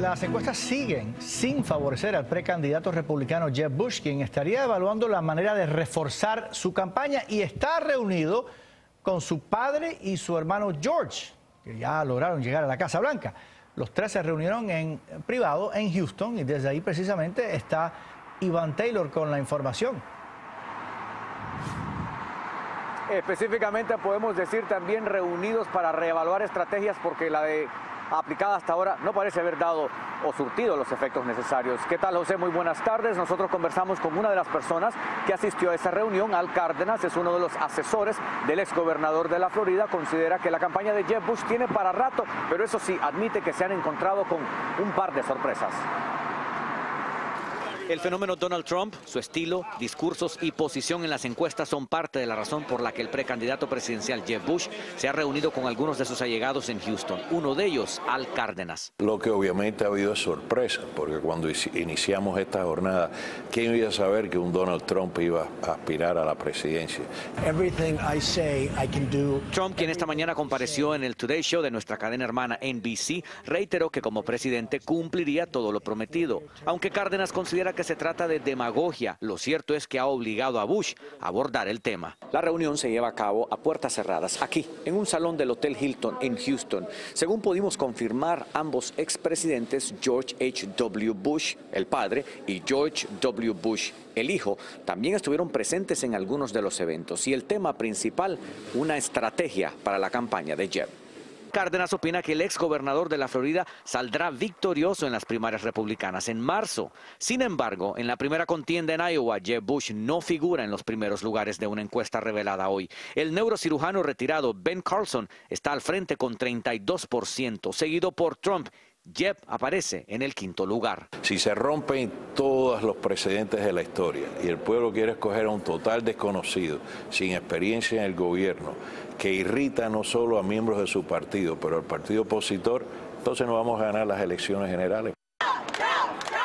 Las encuestas siguen sin favorecer al precandidato republicano Jeb Bush, quien estaría evaluando la manera de reforzar su campaña y está reunido con su padre y su hermano George, que ya lograron llegar a la Casa Blanca. Los tres se reunieron en privado en Houston y desde ahí precisamente está Ivan Taylor con la información. Específicamente podemos decir también reunidos para reevaluar estrategias porque la de aplicada hasta ahora no parece haber dado o surtido los efectos necesarios. ¿Qué tal, José? Muy buenas tardes. Nosotros conversamos con una de las personas que asistió a esa reunión, Al Cárdenas, es uno de los asesores del exgobernador de la Florida. Considera que la campaña de Jeb Bush tiene para rato, pero eso sí, admite que se han encontrado con un par de sorpresas. El fenómeno Donald Trump, su estilo, discursos y posición en las encuestas son parte de la razón por la que el precandidato presidencial Jeb Bush se ha reunido con algunos de sus allegados en Houston, uno de ellos Al Cárdenas. Lo que obviamente ha habido es sorpresa, porque cuando iniciamos esta jornada, ¿quién iba a saber que un Donald Trump iba a aspirar a la presidencia? Trump, quien esta mañana compareció en el Today Show de nuestra cadena hermana NBC, reiteró que como presidente cumpliría todo lo prometido, aunque Cárdenas considera que que se trata de demagogia. Lo cierto es que ha obligado a Bush a abordar el tema. La reunión se lleva a cabo a puertas cerradas, aquí, en un salón del Hotel Hilton en Houston. Según pudimos confirmar, ambos expresidentes, George H.W. Bush, el padre, y George W. Bush, el hijo, también estuvieron presentes en algunos de los eventos. Y el tema principal, una estrategia para la campaña de Jeb. Cárdenas opina que el ex gobernador de la Florida saldrá victorioso en las primarias republicanas en marzo. Sin embargo, en la primera contienda en Iowa, Jeb Bush no figura en los primeros lugares de una encuesta revelada hoy. El neurocirujano retirado Ben Carlson está al frente con 32%, seguido por Trump Jeb aparece en el quinto lugar. Si se rompen todos los precedentes de la historia y el pueblo quiere escoger a un total desconocido, sin experiencia en el gobierno, que irrita no solo a miembros de su partido, pero al partido opositor, entonces no vamos a ganar las elecciones generales.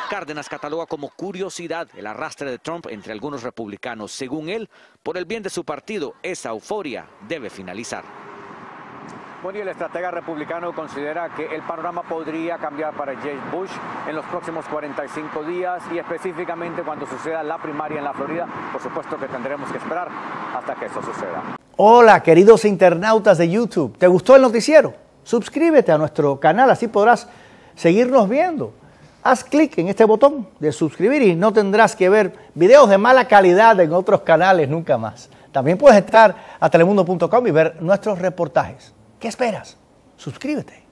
Cárdenas cataloga como curiosidad el arrastre de Trump entre algunos republicanos. Según él, por el bien de su partido, esa euforia debe finalizar. El estratega republicano considera que el panorama podría cambiar para Jeb Bush en los próximos 45 días y específicamente cuando suceda la primaria en la Florida. Por supuesto que tendremos que esperar hasta que eso suceda. Hola, queridos internautas de YouTube. ¿Te gustó el noticiero? Suscríbete a nuestro canal, así podrás seguirnos viendo. Haz clic en este botón de suscribir y no tendrás que ver videos de mala calidad en otros canales nunca más. También puedes entrar a telemundo.com y ver nuestros reportajes. ¿Qué esperas? Suscríbete.